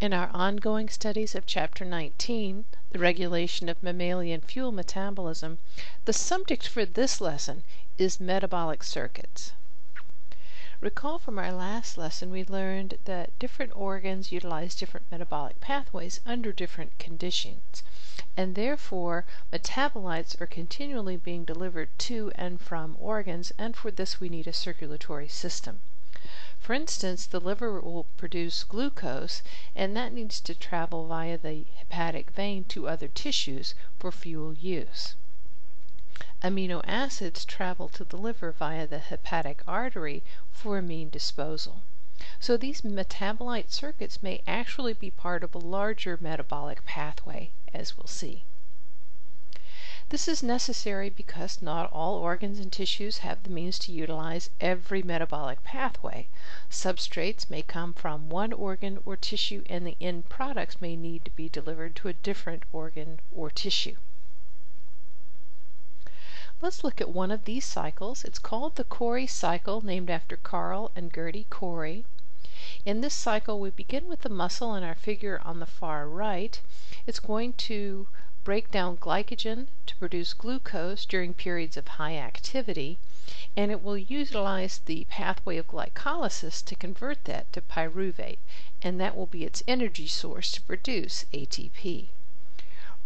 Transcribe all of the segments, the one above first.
In our ongoing studies of Chapter 19, the regulation of mammalian fuel metabolism, the subject for this lesson is metabolic circuits. Recall from our last lesson we learned that different organs utilize different metabolic pathways under different conditions, and therefore metabolites are continually being delivered to and from organs, and for this we need a circulatory system. For instance, the liver will produce glucose, and that needs to travel via the hepatic vein to other tissues for fuel use. Amino acids travel to the liver via the hepatic artery for amine disposal. So these metabolite circuits may actually be part of a larger metabolic pathway, as we'll see. This is necessary because not all organs and tissues have the means to utilize every metabolic pathway. Substrates may come from one organ or tissue and the end products may need to be delivered to a different organ or tissue. Let's look at one of these cycles. It's called the Cori cycle, named after Carl and Gerty Cori. In this cycle, we begin with the muscle in our figure on the far right. It's going to break down glycogen to produce glucose during periods of high activity, and it will utilize the pathway of glycolysis to convert that to pyruvate, and that will be its energy source to produce ATP.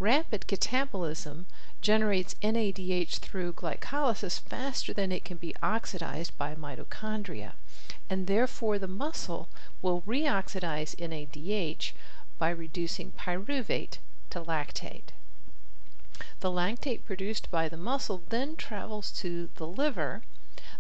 Rapid catabolism generates NADH through glycolysis faster than it can be oxidized by mitochondria, and therefore the muscle will reoxidize NADH by reducing pyruvate to lactate. The lactate produced by the muscle then travels to the liver.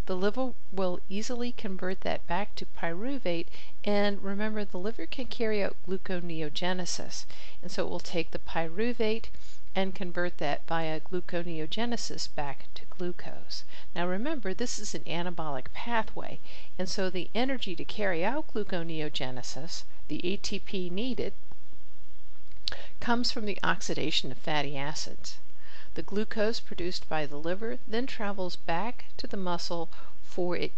The liver will easily convert that back to pyruvate, and remember the liver can carry out gluconeogenesis, and so it will take the pyruvate and convert that via gluconeogenesis back to glucose. Now remember, this is an anabolic pathway, and so the energy to carry out gluconeogenesis, the ATP needed, comes from the oxidation of fatty acids. The glucose produced by the liver then travels back to the muscle for its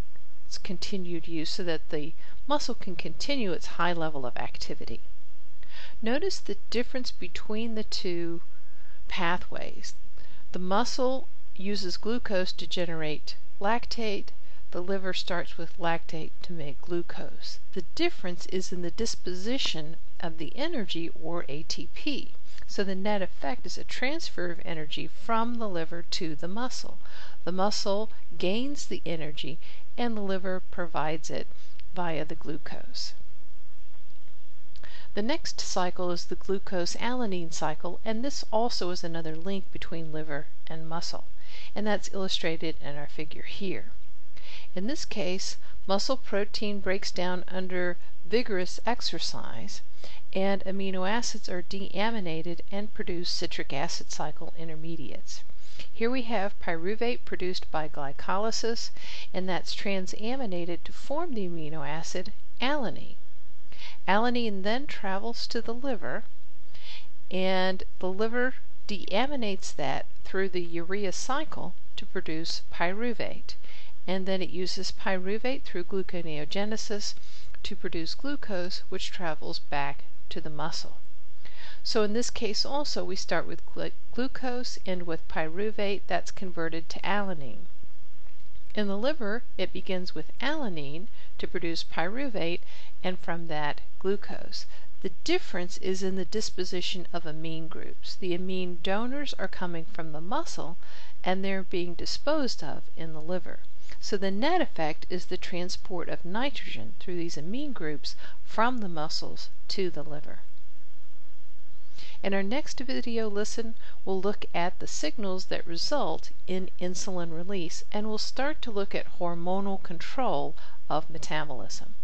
continued use so that the muscle can continue its high level of activity. Notice the difference between the two pathways. The muscle uses glucose to generate lactate. The liver starts with lactate to make glucose. The difference is in the disposition of the energy or ATP. So the net effect is a transfer of energy from the liver to the muscle. The muscle gains the energy and the liver provides it via the glucose. The next cycle is the glucose-alanine cycle, and this also is another link between liver and muscle, and that's illustrated in our figure here. In this case, muscle protein breaks down under vigorous exercise, and amino acids are deaminated and produce citric acid cycle intermediates. Here we have pyruvate produced by glycolysis, and that's transaminated to form the amino acid alanine. Alanine then travels to the liver, and the liver deaminates that through the urea cycle to produce pyruvate, and then it uses pyruvate through gluconeogenesis to produce glucose, which travels back to the muscle. So in this case also we start with gl glucose and with pyruvate that's converted to alanine. In the liver it begins with alanine to produce pyruvate and from that glucose. The difference is in the disposition of amine groups. The amine donors are coming from the muscle and they're being disposed of in the liver. So the net effect is the transport of nitrogen through these amine groups from the muscles to the liver. In our next video lesson, we'll look at the signals that result in insulin release and we'll start to look at hormonal control of metabolism.